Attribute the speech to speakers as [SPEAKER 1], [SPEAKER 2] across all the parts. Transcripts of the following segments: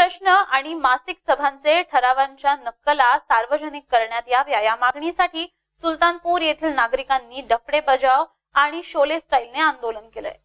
[SPEAKER 1] प्रश्न आणि मासिक सभांचे ठरावांच्या नक्कला सार्वजनिक करण्यात याव्या. या मागणीसाठी सुलतानपूर येथील नागरिकांनी डफडे बजाव आणि शोले स्टाईलने आंदोलन केलंय.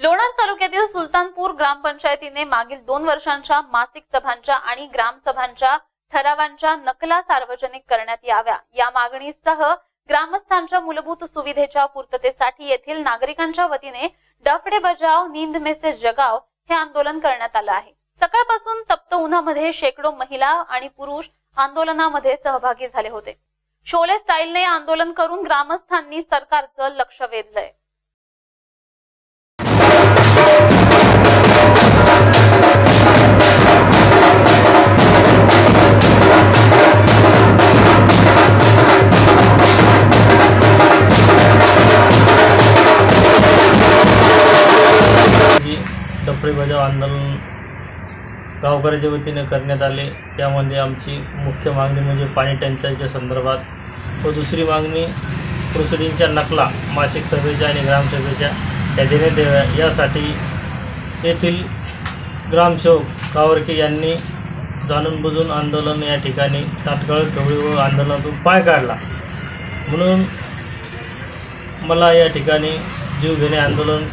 [SPEAKER 1] लोणार तालुक्यातील सुलतानपूर ग्रामपंचायतीने मागील दोन वर्षांच्या मासिक सभांच्या आणि ग्रामसभांच्या ठरावांच्या नकला सार्वजनिक करण्यात याव्या. या मागणीसह ग्रामस्थांच्या मूलभूत सुविधेच्या पूर्ततेसाठी येथील नागरिकांच्या वतीने डफडे बजाव नींद मेसेज जगाव हे आंदोलन करण्यात आलं आहे. सकाळपासून तप्त उन्हामध्ये शेकडो महिला आणि पुरुष आंदोलनामध्ये सहभागी झाले होते. शोले स्टाईलने आंदोलन करून ग्रामस्थांनी सरकारचं लक्ष वेधलंय.
[SPEAKER 2] जी बजाव आंदोलन गावकऱ्याच्या वतीने करण्यात आले. त्यामध्ये आमची मुख्य मागणी म्हणजे पाणी टंचाईच्या संदर्भात. व दुसरी मागणी प्रोसिडिंगच्या नकला मासिक सभेच्या आणि ग्रामसभेच्या त्या देण्यात याव्या यासाठी येथील ग्रामसेवक कावरके यांनी जाणून बुजून आंदोलन या ठिकाणी तात्काळ ठेवले व आंदोलनातून पाय काढला. म्हणून मला या ठिकाणी जीव घेणे आंदोलन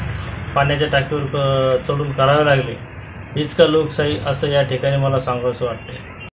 [SPEAKER 2] पाण्याच्या टाकीवर क- चढून करावे लागले. हीच का लोकशाही असं या ठिकाणी मला सांगावंसं वाटते